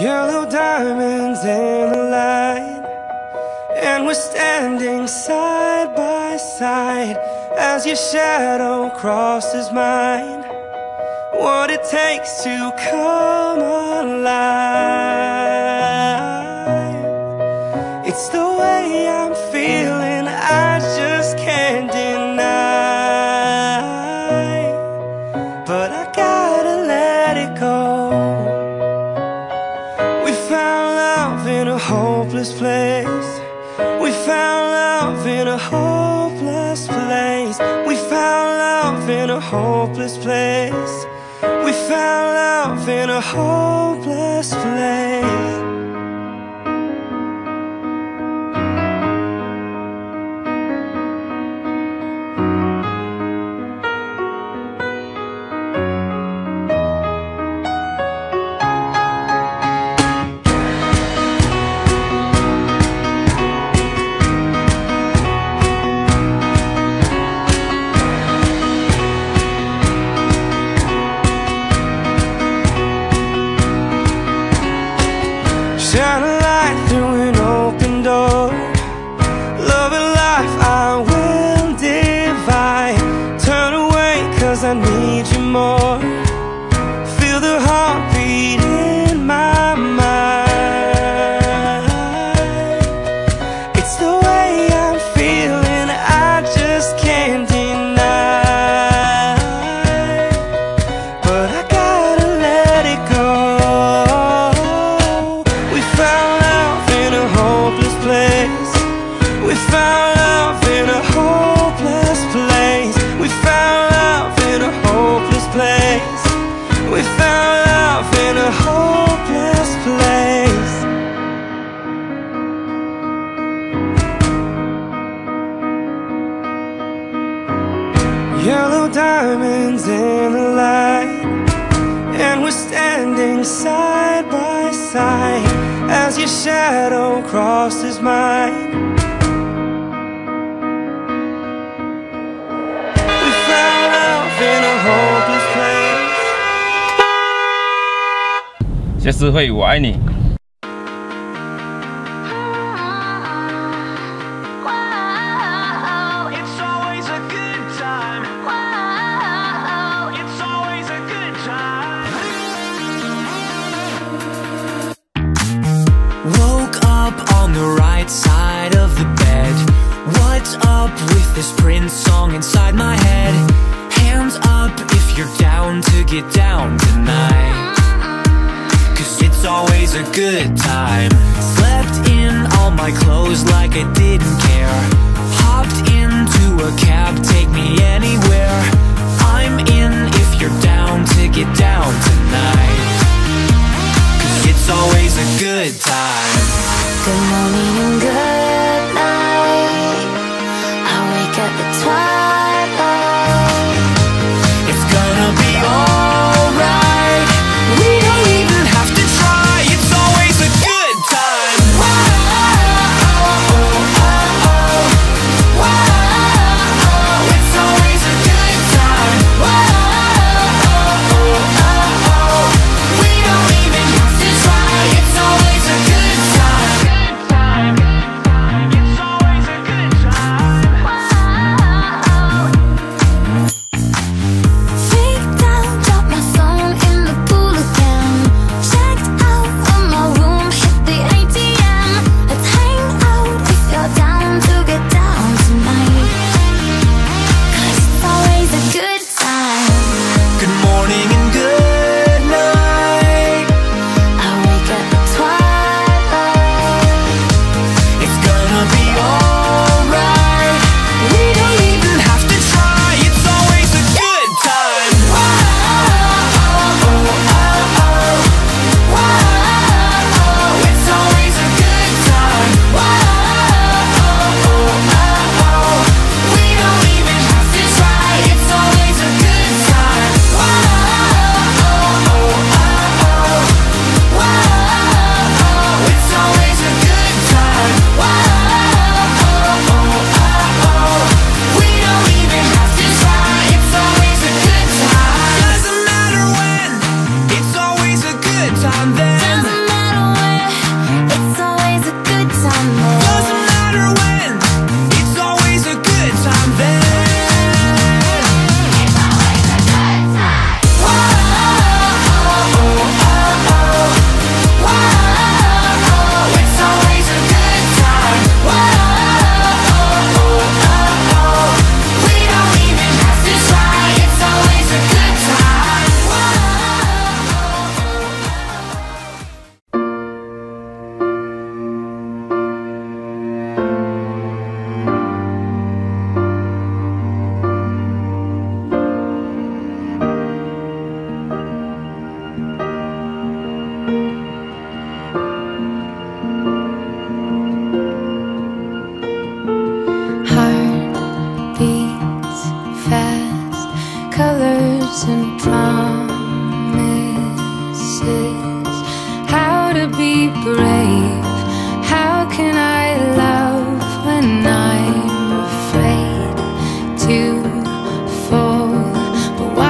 Yellow diamonds in the light. And we're standing side by side As your shadow crosses mine. What it takes to come alive hopeless place. We found love in a hopeless place. We found love in a hopeless place. We found love in a hopeless place Yellow diamonds in the light And we're standing side by side As your shadow crosses mine We found love in a hopeless place 谢思慧，我爱你。 Up with this Prince song inside my head? Hands up if you're down to get down tonight. Cause it's always a good time. Slept but the twilight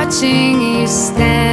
watching you stand.